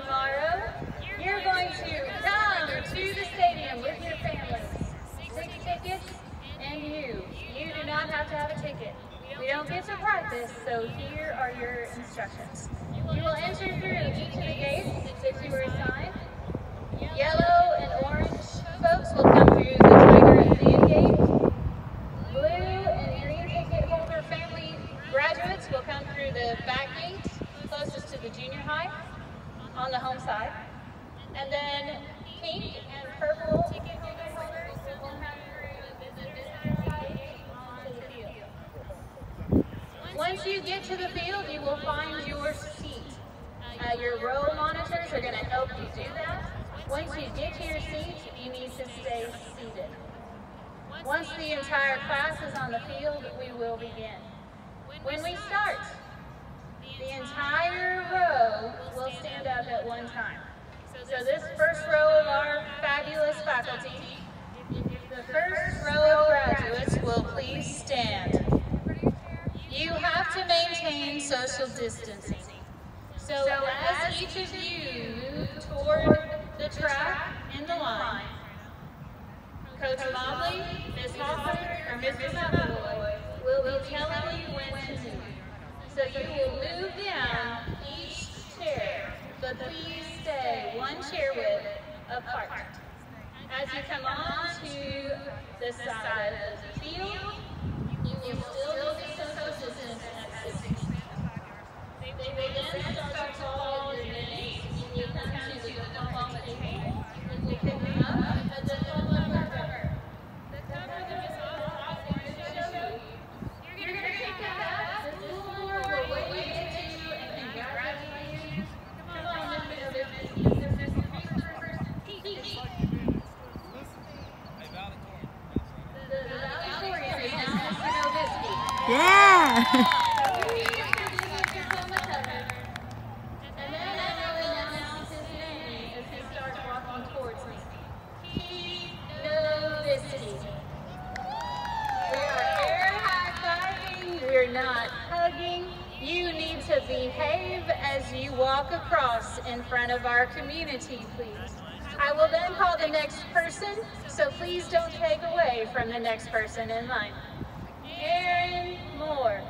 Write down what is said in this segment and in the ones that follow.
tomorrow, you're going to come to the stadium with your families. Six tickets and you. You do not have to have a ticket. We don't get to practice, so here are your instructions. You will enter through each of the gates that you were assigned. Yellow and orange folks will come through the Tiger and Fan gate. Blue and green ticket holder family graduates will come through the back gate closest to the junior high on the home side. And then pink and purple ticket holders will side the field. Once you get to the field, you will find your seat. Uh, your row monitors are going to help you do that. Once you get to your seat, you need to stay seated. Once the entire class is on the field, we will begin. Time. So this first row of our fabulous faculty, the first row of graduates will please stand. You have to maintain social distancing. So as each of you move toward the track in the line, Coach Mobley, Ms. Hopper, or Mr. McAvoy will be telling apart. As you come on to the side of the field, you will still be social distance at six feet. They will then start to call your name when you come to the football table. You will pick them up at the football cover. The cover that is off is going to show you. You're going to pick that up. The school board will wave to you and congratulate you. Come on, Miss Miss Miss Miss Peach. The the valedictorian is now Mr. Novitzky. Yeah. And then I will announce his name as he starts walking towards me. He Novitzky. We are air high-fiving, we're not hugging. You need to behave as you walk across in front of our community, please. I will then call the next person, so please don't take away from the next person in line. Aaron Moore.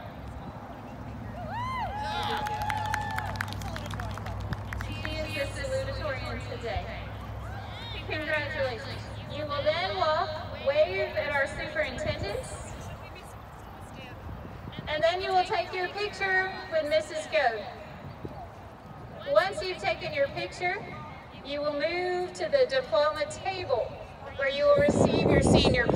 Is the salutatorian today. Congratulations. You will then walk, wave at our superintendents, and then you will take your picture with Mrs. Goad. Once you've taken your picture, you will move to the diploma table where you will receive your senior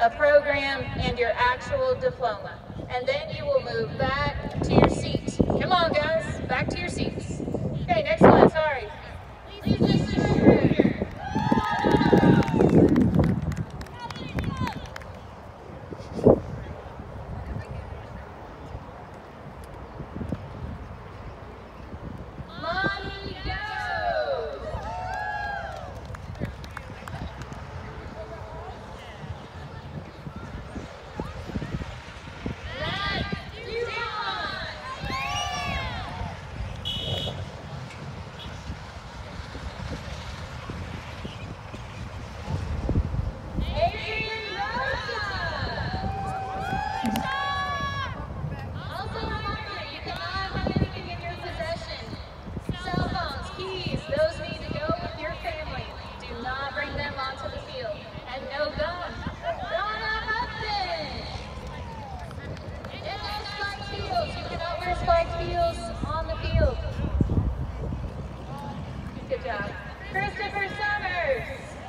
a program, and your actual diploma. And then you will move back to your seat. Come on, guys, back to your seats. Okay, next one, sorry. Lisa Schroeder. Mommy Goat. Matt Dumont. Adrian Rosa. Also a reminder, you cannot have anything in your possession. Cell phones, keys, those need to go with your family. Do not bring them onto the field. And no guns. Donna Hudson. And no spiked heels. You cannot wear spiked heels on the field. Good job. Christopher Summers.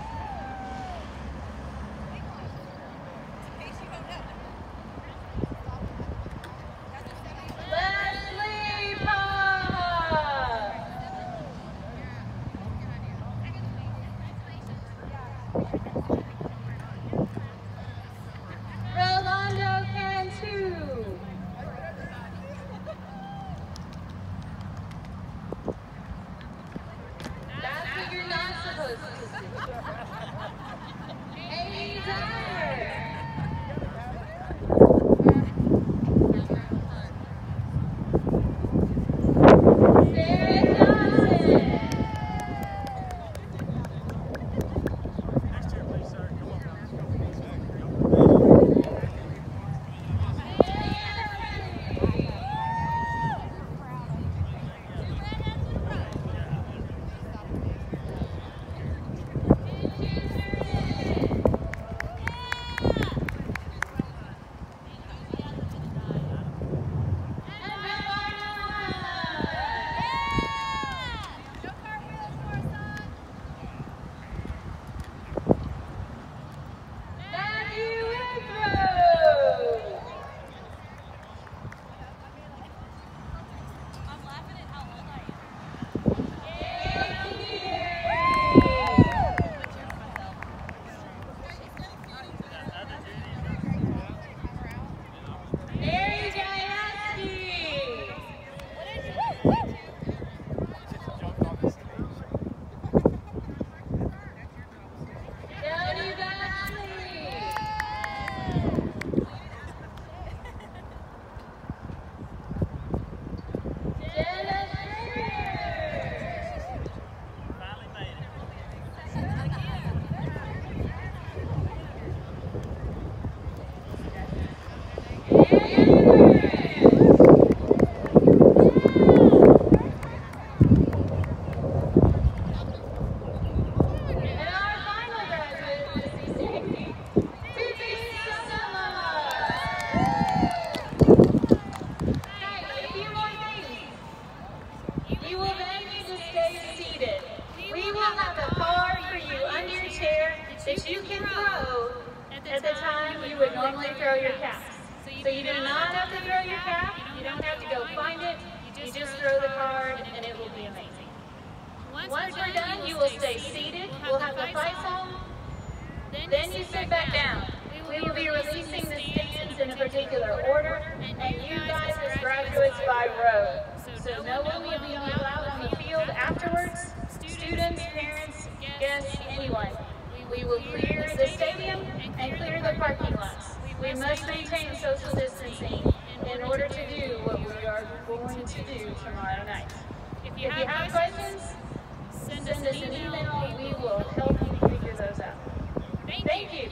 Anytime. So you do not have to throw your cap. You don't have to go find it. You just throw the card and it will be amazing. Once we're done, you will stay seated. We'll have the fight song. Then you sit back down. We will be releasing the We must maintain social distancing in order to do what we are going to do tomorrow night. If you have questions, send us an email. We will help you figure those out. Thank you.